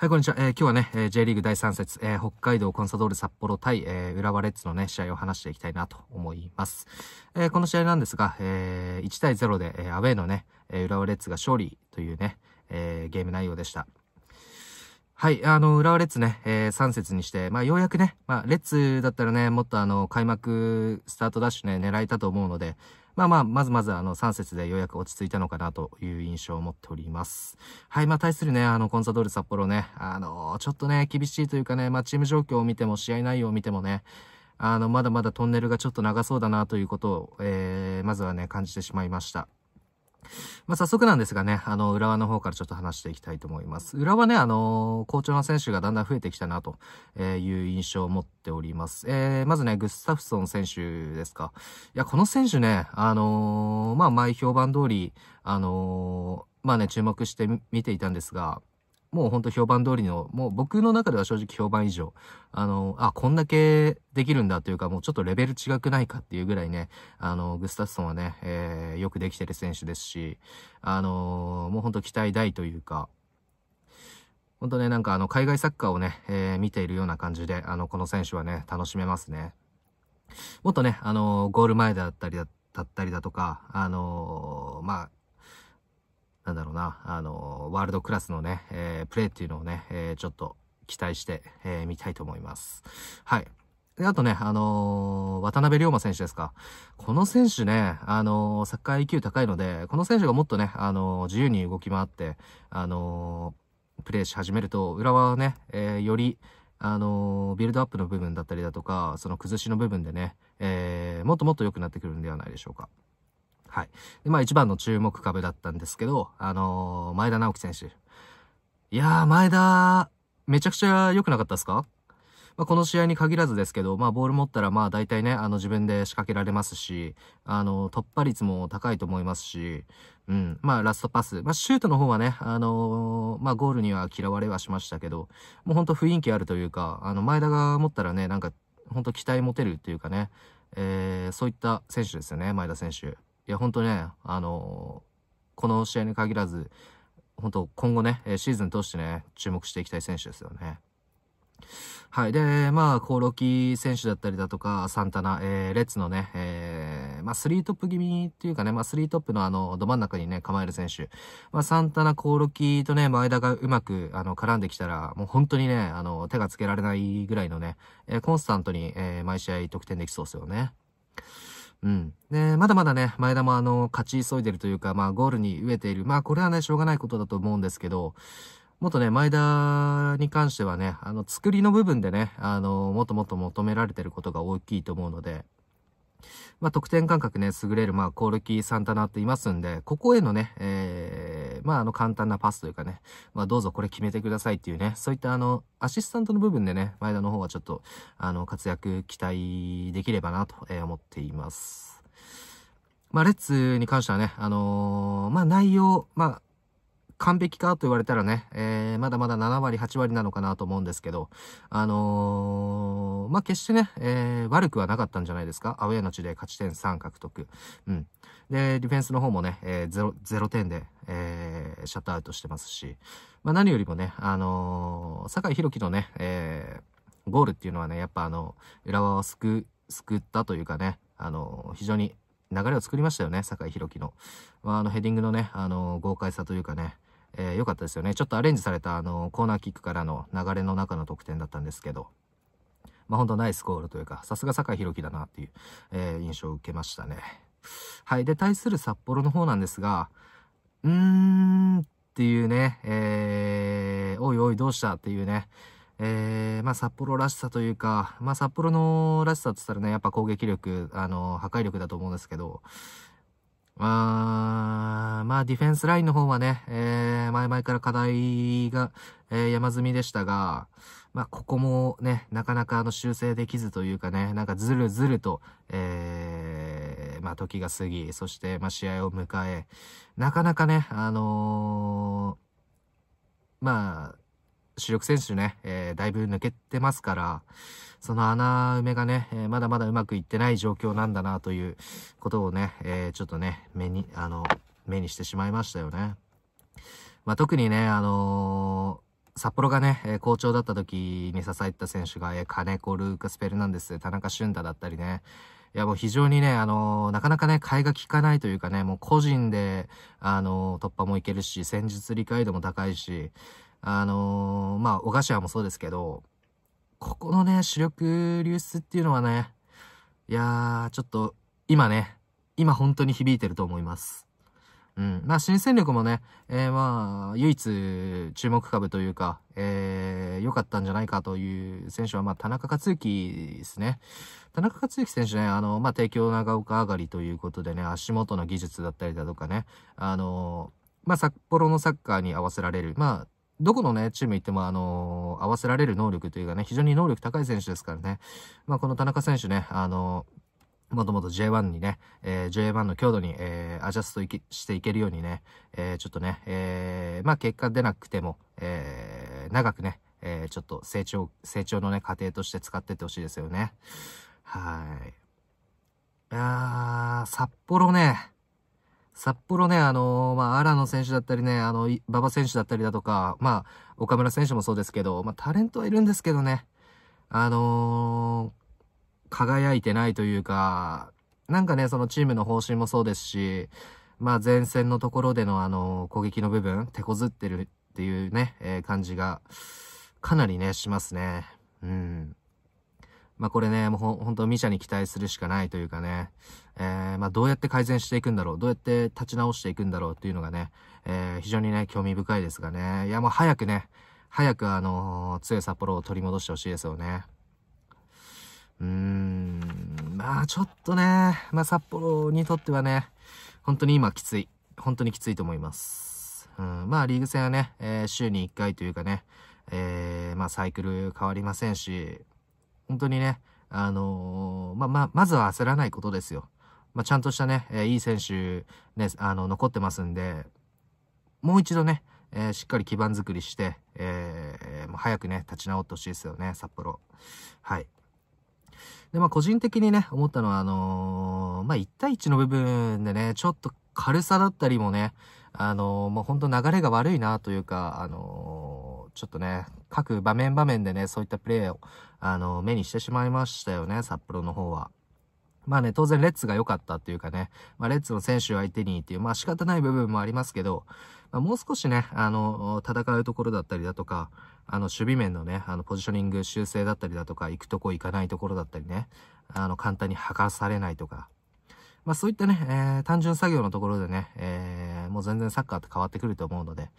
はい、こんにちは。えー、今日はね、えー、J リーグ第3節、えー、北海道コンサドール札幌対、えー、浦和レッズのね、試合を話していきたいなと思います。えー、この試合なんですが、えー、1対0で、えー、アウェイのね、えー、浦和レッズが勝利というね、えー、ゲーム内容でした。はい、あの、浦和レッズね、えー、3節にして、まあ、ようやくね、まあ、レッズだったらね、もっとあの、開幕スタートダッシュね、狙えたと思うので、まあまあ、まずまずあの3節でようやく落ち着いたのかなという印象を持っております。はい、まあ対するね、あのコンサドール札幌ね、あの、ちょっとね、厳しいというかね、まあチーム状況を見ても試合内容を見てもね、あの、まだまだトンネルがちょっと長そうだなということを、えー、まずはね、感じてしまいました。まあ、早速なんですがね、あの、浦和の方からちょっと話していきたいと思います。浦和ね、あの、好調な選手がだんだん増えてきたなという印象を持っております。えー、まずね、グスタフソン選手ですか。いや、この選手ね、あのー、まあ、前評判通り、あのー、まあね、注目して見ていたんですが、もうほんと評判通りの、もう僕の中では正直評判以上、あの、あ、こんだけできるんだというか、もうちょっとレベル違くないかっていうぐらいね、あの、グスタフソンはね、えー、よくできてる選手ですし、あのもうほんと期待大というか、ほんとね、なんかあの、海外サッカーをね、えー、見ているような感じで、あの、この選手はね、楽しめますね。もっとね、あのゴール前だったりだったりだとか、あのまあ、なんだろうな、あの、ワールドクラスのね、えー、プレーっていうのをね、えー、ちょっと期待して、えー、見たいと思います。はい。で、あとね、あのー、渡辺龍馬選手ですか。この選手ね、あのー、サッカー IQ 高いので、この選手がもっとね、あのー、自由に動き回って、あのプレイし始めると、浦和はね、えー、より、あのビルドアップの部分だったりだとか、その崩しの部分でね、え、もっともっと良くなってくるんではないでしょうか。はい。で、まあ一番の注目株だったんですけど、あのー、前田直樹選手。いやー、前田、めちゃくちゃ良くなかったですか？まあ、この試合に限らずですけど、まあ、ボール持ったら、まあ、大体ね、あの、自分で仕掛けられますし、あの、突破率も高いと思いますし、うん、まあ、ラストパス。まあ、シュートの方はね、あのー、まあ、ゴールには嫌われはしましたけど、もうほんと雰囲気あるというか、あの、前田が持ったらね、なんか、ほんと期待持てるっていうかね、えー、そういった選手ですよね、前田選手。いや、ほんとね、あのー、この試合に限らず、本当今後ね、シーズン通してね、注目していきたい選手ですよね。はい。で、まあ、コオロキ選手だったりだとか、サンタナ、えー、レッツのね、えー、まあ、スリートップ気味っていうかね、まあ、スリートップのあの、ど真ん中にね、構える選手。まあ、サンタナ、コオロキとね、前田がうまく、あの、絡んできたら、もう本当にね、あの、手がつけられないぐらいのね、えー、コンスタントに、えー、毎試合得点できそうですよね。うん。で、まだまだね、前田もあの、勝ち急いでるというか、まあ、ゴールに飢えている。まあ、これはね、しょうがないことだと思うんですけど、もっとね、前田に関してはね、あの、作りの部分でね、あの、もっともっと求められてることが大きいと思うので、まあ、得点感覚ね、優れる、まあ、コールキーサンタナっていますんで、ここへのね、えー、まあ、あの、簡単なパスというかね、まあ、どうぞこれ決めてくださいっていうね、そういったあの、アシスタントの部分でね、前田の方はちょっと、あの、活躍期待できればなと、思っています。まあ、レッツに関してはね、あのー、まあ、内容、まあ、完璧かと言われたらね、えー、まだまだ7割、8割なのかなと思うんですけど、あのー、まあ、決してね、えー、悪くはなかったんじゃないですか。アウェーの地で勝ち点3獲得。うん。で、ディフェンスの方もね、えー、0、0点で、えー、シャットアウトしてますし、まあ、何よりもね、あのー、酒井宏樹のね、えー、ゴールっていうのはね、やっぱあの、浦和を救、救ったというかね、あのー、非常に流れを作りましたよね、酒井宏樹の。まあ、あの、ヘディングのね、あの豪快さというかね、えー、良かったですよね。ちょっとアレンジされたあのコーナーキックからの流れの中の得点だったんですけど、まあ本当ナイスゴールというか、さすが酒井宏樹だなっていう、えー、印象を受けましたね。はい。で、対する札幌の方なんですが、うーんっていうね、えー、おいおいどうしたっていうね、えー、まあ札幌らしさというか、まあ札幌のらしさって言ったらね、やっぱ攻撃力、あの、破壊力だと思うんですけど、あ、まあ、ディフェンスラインの方はね、えー、前々から課題が、えー、山積みでしたが、まあ、ここもね、なかなかあの修正できずというかね、なんかずるずると、えー、まあ、時が過ぎ、そして、まあ、試合を迎え、なかなかね、あのー、まあ、主力選手ね、えー、だいぶ抜けてますから、その穴埋めがね、えー、まだまだうまくいってない状況なんだなということをね、えー、ちょっとね、目に、あの、目にしてしまいましたよね。まあ、特にね、あの札幌がね、えー、好調だった時に支えた選手が、えー、金子、ルーカス・ペルナンデス、田中俊太だったりね、いやもう非常にね、あのー、なかなかね、替えが効かないというかね、もう個人で、あのー、突破もいけるし、戦術理解度も高いし、あのー、まあ、小頭もそうですけど、ここのね、主力流出っていうのはね、いやー、ちょっと、今ね、今本当に響いてると思います。うん。まあ、新戦力もね、えー、まあ、唯一注目株というか、えー、良かったんじゃないかという選手は、まあ、田中克之ですね。田中克之選手ね、あの、まあ、帝京長岡上がりということでね、足元の技術だったりだとかね、あの、まあ、札幌のサッカーに合わせられる、まあ、どこのね、チーム行っても、あのー、合わせられる能力というかね、非常に能力高い選手ですからね。まあ、この田中選手ね、あのー、もともと J1 にね、えー、J1 の強度に、えー、アジャストしていけるようにね、えー、ちょっとね、えー、まあ結果出なくても、えー、長くね、えー、ちょっと成長、成長のね、過程として使ってってほしいですよね。はい。いやー、札幌ね、札幌ね、あのー、まあ、荒野選手だったりね、あの、馬場選手だったりだとか、まあ、岡村選手もそうですけど、まあ、タレントはいるんですけどね、あのー、輝いてないというか、なんかね、そのチームの方針もそうですし、まあ、前線のところでのあの、攻撃の部分、手こずってるっていうね、えー、感じが、かなりね、しますね。うん。まあこれね、もうほ本当ミシャに期待するしかないというかね、えー、まあどうやって改善していくんだろう、どうやって立ち直していくんだろうっていうのがね、えー、非常にね、興味深いですがね、いやもう早くね、早くあのー、強い札幌を取り戻してほしいですよね。うーん、まあちょっとね、まあ札幌にとってはね、本当に今きつい。本当にきついと思います。うん、まあリーグ戦はね、えー、週に1回というかね、えー、まあサイクル変わりませんし、本当にね、あのー、ま、ま、まずは焦らないことですよ。まあ、ちゃんとしたね、えー、いい選手、ね、あの、残ってますんで、もう一度ね、えー、しっかり基盤作りして、えー、早くね、立ち直ってほしいですよね、札幌。はい。で、まあ、個人的にね、思ったのは、あのー、まあ、1対1の部分でね、ちょっと軽さだったりもね、あのー、もうほんと流れが悪いなというか、あのーちょっとね、各場面場面でね、そういったプレーを、あの、目にしてしまいましたよね、札幌の方は。まあね、当然レッツが良かったっていうかね、まあレッツの選手を相手にっていう、まあ仕方ない部分もありますけど、まあ、もう少しね、あの、戦うところだったりだとか、あの、守備面のね、あの、ポジショニング修正だったりだとか、行くとこ行かないところだったりね、あの、簡単に剥がされないとか、まあそういったね、えー、単純作業のところでね、えー、もう全然サッカーって変わってくると思うので、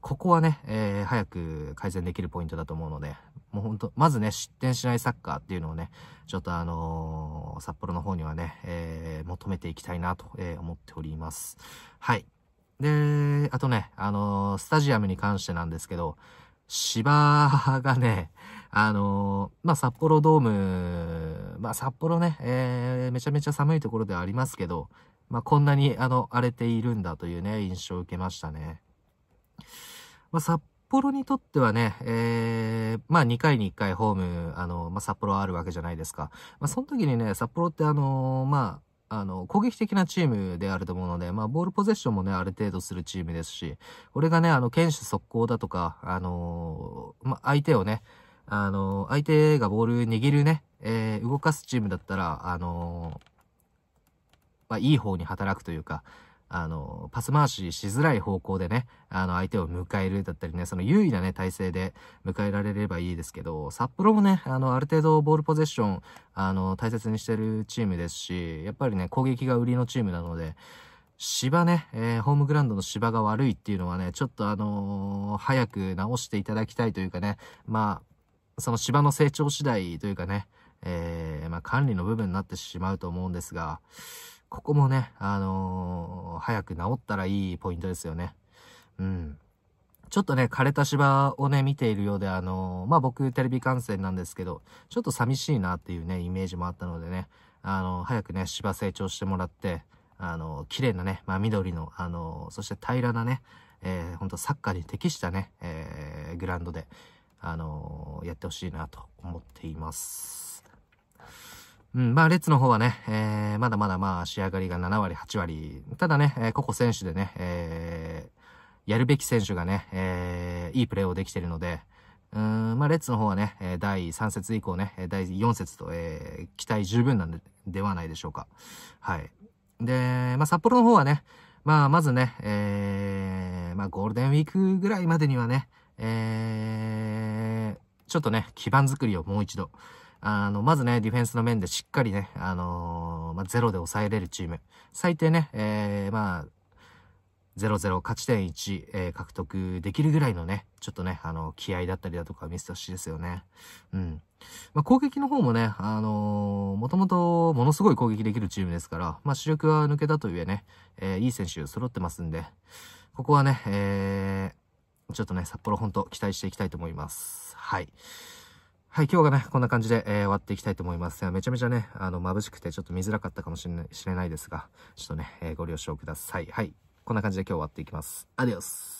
ここはね、えー、早く改善できるポイントだと思うので、もうほんと、まずね、失点しないサッカーっていうのをね、ちょっとあのー、札幌の方にはね、えー、求めていきたいなと、えー、思っております。はい。で、あとね、あの、スタジアムに関してなんですけど、芝がね、あの、まあ、札幌ドーム、まあ、札幌ね、えー、めちゃめちゃ寒いところではありますけど、まあ、こんなに、あの、荒れているんだというね、印象を受けましたね。まあ、札幌にとってはね、えー、まあ2回に1回ホーム、あの、まあ札幌あるわけじゃないですか。まあその時にね、札幌ってあのまあ、あの、攻撃的なチームであると思うので、まあ、ボールポゼッションもね、ある程度するチームですし、これがね、あの、堅守速攻だとか、あのー、まあ、相手をね、あのー、相手がボール握るね、えー、動かすチームだったら、あのまあ、いい方に働くというか、あの、パス回ししづらい方向でね、あの、相手を迎えるだったりね、その優位なね、体勢で迎えられればいいですけど、札幌もね、あの、ある程度ボールポゼッション、あの、大切にしてるチームですし、やっぱりね、攻撃が売りのチームなので、芝ね、えー、ホームグラウンドの芝が悪いっていうのはね、ちょっとあのー、早く直していただきたいというかね、まあ、その芝の成長次第というかね、えー、まあ管理の部分になってしまうと思うんですが、ここもね、あのー、早く治ったらいいポイントですよね。うん。ちょっとね、枯れた芝をね、見ているようで、あのー、まあ、僕、テレビ観戦なんですけど、ちょっと寂しいなっていうね、イメージもあったのでね、あのー、早くね、芝成長してもらって、あの綺麗なね、まあ、緑の、あのそして平らなね、えー、ほんとサッカーに適したね、えー、グラウンドで、あのやってほしいなと思っています。うん、まあ、レッツの方はね、えー、まだまだまあ、仕上がりが7割、8割。ただね、えー、個々選手でね、えやるべき選手がね、えー、いいプレーをできてるので、うん、まあ、レッツの方はね、え第3節以降ね、第4節と、えー、期待十分なんでではないでしょうか。はい。で、まあ、札幌の方はね、まあ、まずね、えー、まあ、ゴールデンウィークぐらいまでにはね、えー、ちょっとね、基盤作りをもう一度、あの、まずね、ディフェンスの面でしっかりね、あのー、まあ、ゼロで抑えれるチーム。最低ね、えー、まあ、0-0勝ち点1、えー、獲得できるぐらいのね、ちょっとね、あの、気合だったりだとか見せてほしいですよね。うん。まあ、攻撃の方もね、あのー、もともとものすごい攻撃できるチームですから、まあ、主力は抜けたといえね、えー、いい選手揃ってますんで、ここはね、えー、ちょっとね、札幌本当期待していきたいと思います。はい。はい、今日がね、こんな感じで、えー、終わっていきたいと思います。めちゃめちゃね、あの、眩しくてちょっと見づらかったかもしれないしれないですが、ちょっとね、えー、ご了承ください。はい。こんな感じで今日終わっていきます。アディオス